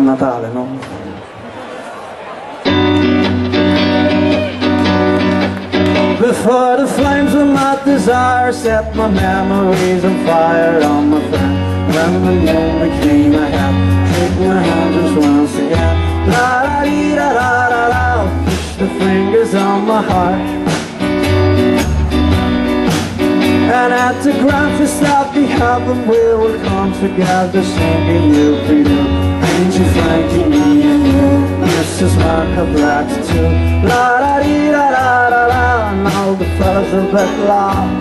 Natale, no? Before the flames of my desire set my memories on fire on my friend When the moon became a hat, take my hand just once again. La da dee da da da da, push the fingers on my heart. And at the grand feast of the heaven we will come together singing you Mark Black too La da dee da da da da And all the fellas of that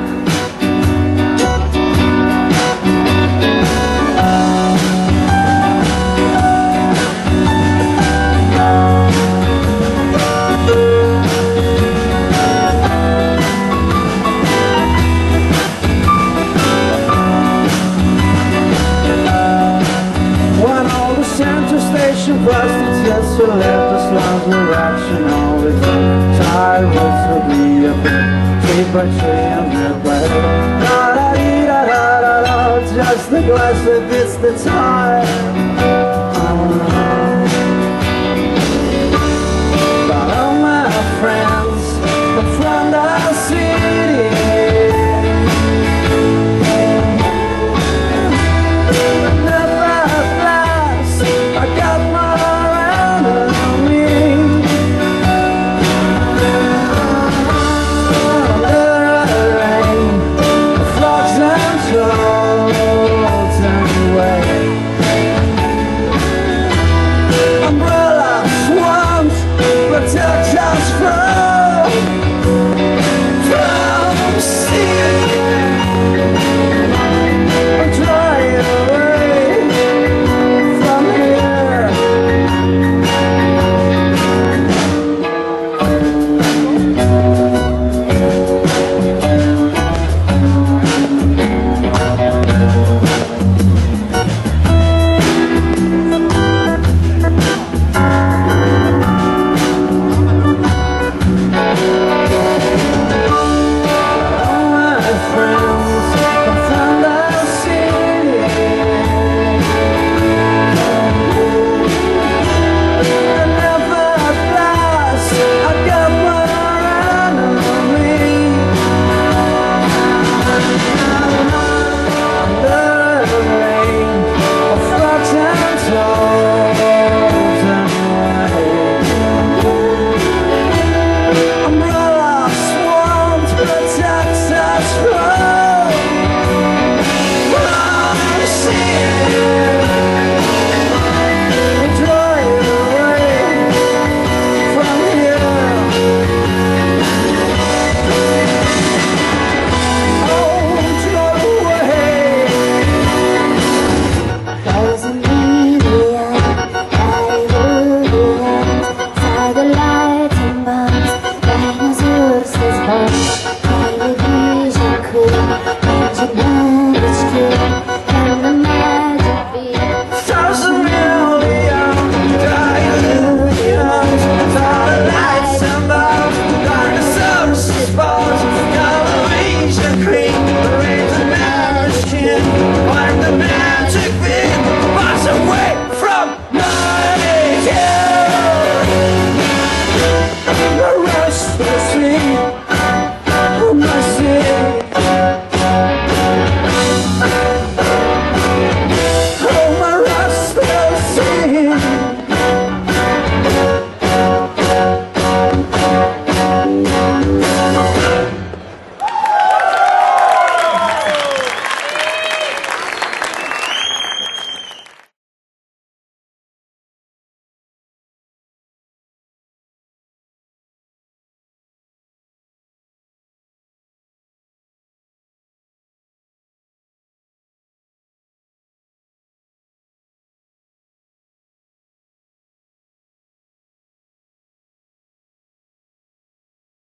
lock station prostitutes who left the slums action all the time. Tired roads will be a bit Tree by tree and bit by da dee da da da da Just the glass that fits the time